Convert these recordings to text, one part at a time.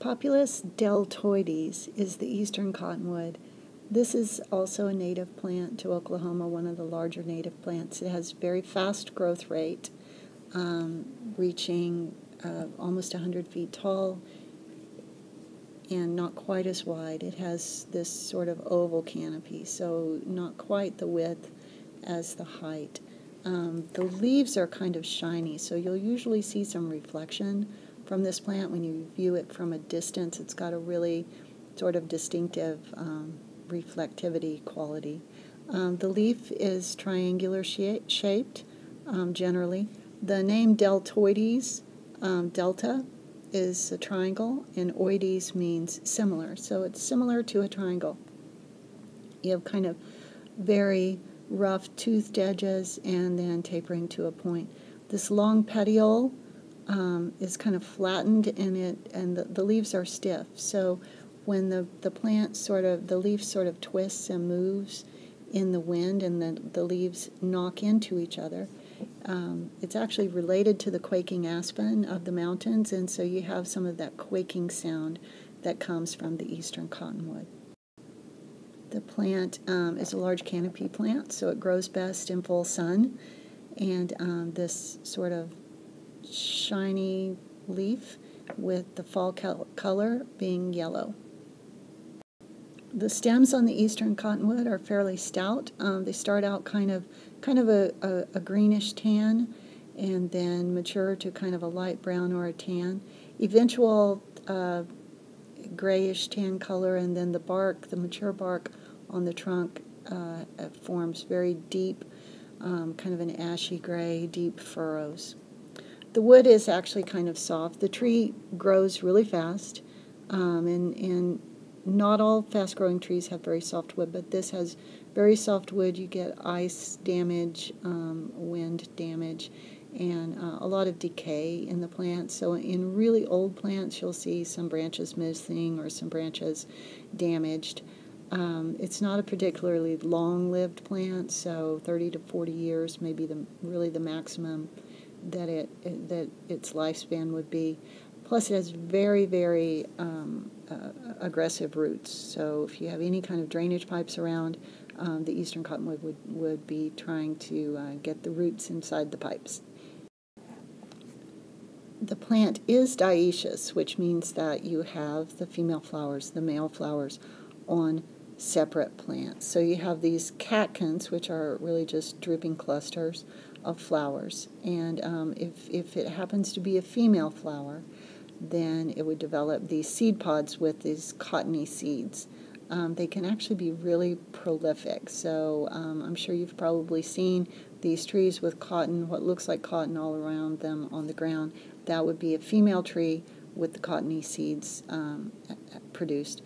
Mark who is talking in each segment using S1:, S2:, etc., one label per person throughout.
S1: Populus deltoides is the eastern cottonwood. This is also a native plant to Oklahoma, one of the larger native plants. It has very fast growth rate, um, reaching uh, almost 100 feet tall and not quite as wide. It has this sort of oval canopy, so not quite the width as the height. Um, the leaves are kind of shiny, so you'll usually see some reflection from this plant when you view it from a distance. It's got a really sort of distinctive um, reflectivity quality. Um, the leaf is triangular shaped um, generally. The name deltoides, um, delta, is a triangle, and oides means similar. So it's similar to a triangle. You have kind of very rough toothed edges and then tapering to a point. This long petiole um, is kind of flattened and it and the, the leaves are stiff. So when the, the plant sort of the leaf sort of twists and moves in the wind and the, the leaves knock into each other, um, it's actually related to the quaking aspen of the mountains, and so you have some of that quaking sound that comes from the eastern cottonwood. The plant um, is a large canopy plant, so it grows best in full sun, and um, this sort of shiny leaf with the fall color being yellow. The stems on the eastern cottonwood are fairly stout. Um, they start out kind of kind of a, a, a, greenish tan and then mature to kind of a light brown or a tan. Eventual uh, grayish tan color, and then the bark, the mature bark on the trunk, uh, forms very deep, um, kind of an ashy gray, deep furrows. The wood is actually kind of soft. The tree grows really fast, um, and, and not all fast growing trees have very soft wood, but this has very soft wood. You get ice damage, um, wind damage, and uh, a lot of decay in the plant. So in really old plants, you'll see some branches missing or some branches damaged. Um, it's not a particularly long-lived plant, so 30 to 40 years may be the really the maximum that it that its lifespan would be. Plus, it has very, very um, uh, aggressive roots. So, if you have any kind of drainage pipes around, um, the eastern cottonwood would, would be trying to uh, get the roots inside the pipes. The plant is dioecious, which means that you have the female flowers, the male flowers, on separate plants. So you have these catkins, which are really just drooping clusters of flowers. And um, if, if it happens to be a female flower, then it would develop these seed pods with these cottony seeds um, they can actually be really prolific. So um, I'm sure you've probably seen these trees with cotton, what looks like cotton all around them on the ground. That would be a female tree with the cottony seeds um, produced.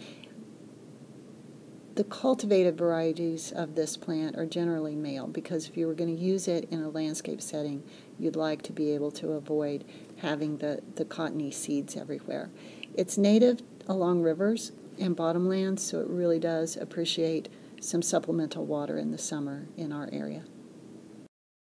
S1: The cultivated varieties of this plant are generally male because if you were going to use it in a landscape setting, you'd like to be able to avoid having the, the cottony seeds everywhere. It's native along rivers and bottomlands, so it really does appreciate some supplemental water in the summer in our area.